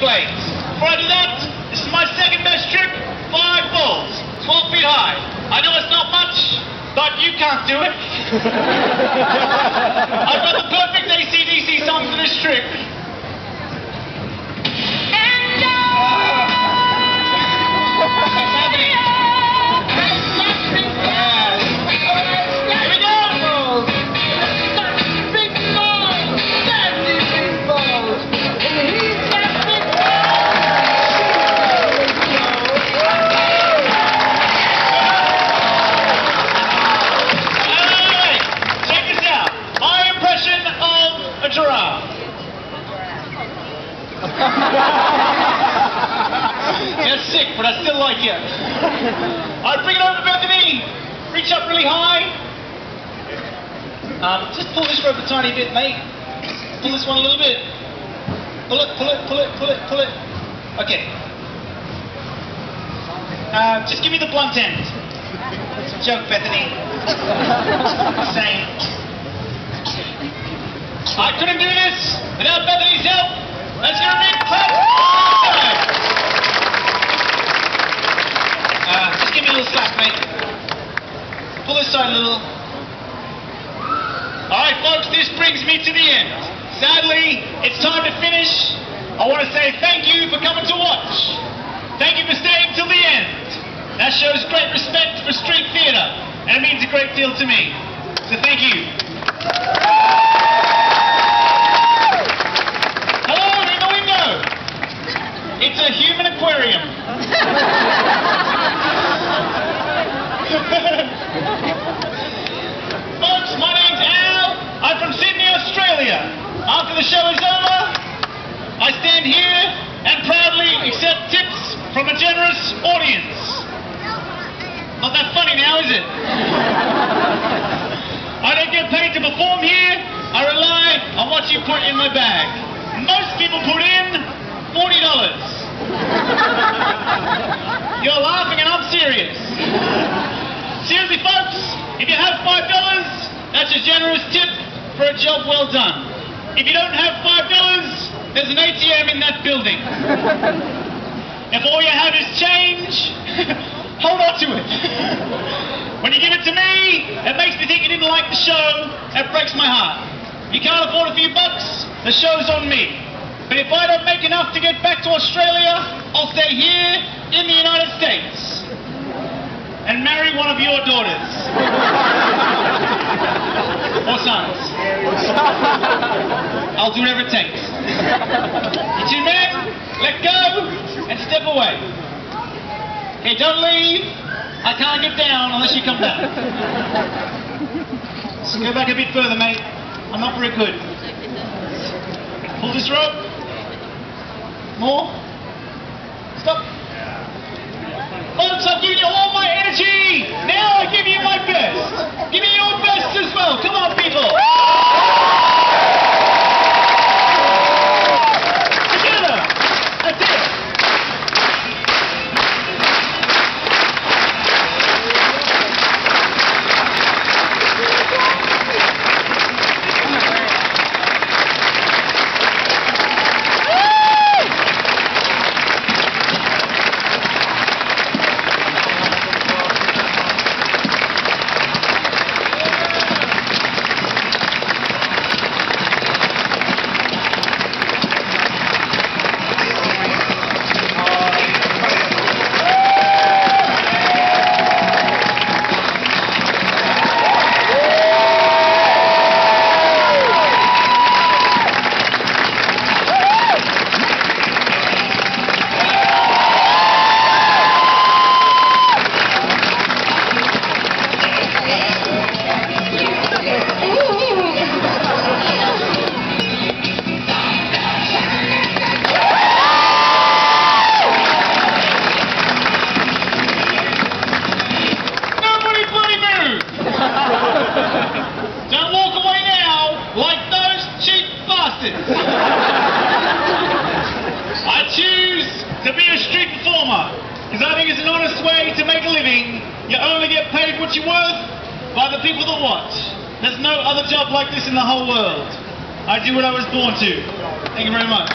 Before I do that, this is my second best trick, five balls, 12 feet high. I know it's not much, but you can't do it. I've got the perfect ACDC song for this trick. Sick, but I still like you. Alright, bring it over, to Bethany. Reach up really high. Um, just pull this rope a tiny bit, mate. Pull this one a little bit. Pull it, pull it, pull it, pull it, pull it. Okay. Uh, just give me the blunt end. Joke, Bethany. Same. I couldn't do this without Bethany's help. Let's give her a big clap. Uh, just give me a little slack, mate. Little. Alright, folks, this brings me to the end. Sadly, it's time to finish. I want to say thank you for coming to watch. Thank you for staying till the end. That shows great respect for street theatre, and it means a great deal to me. So thank you. Hello, in the window. It's a human aquarium. Folks, my name's Al. I'm from Sydney, Australia. After the show is over, I stand here and proudly accept tips from a generous audience. Not that funny now, is it? I don't get paid to perform here. I rely on what you put in my bag. Most people put in $40. You're laughing and I'm serious. Seriously, folks, if you have $5, that's a generous tip for a job well done. If you don't have $5, there's an ATM in that building. If all you have is change, hold on to it. When you give it to me, it makes me think you didn't like the show. It breaks my heart. If you can't afford a few bucks, the show's on me. But if I don't make enough to get back to Australia, I'll stay here in the United States and marry one of your daughters. or sons. I'll do whatever it takes. You two men, let go and step away. Okay, don't leave. I can't get down unless you come down. So go back a bit further, mate. I'm not very good. Pull this rope. More. Stop. I choose to be a street performer because I think it's an honest way to make a living. You only get paid what you're worth by the people that watch. There's no other job like this in the whole world. I do what I was born to. Thank you very much.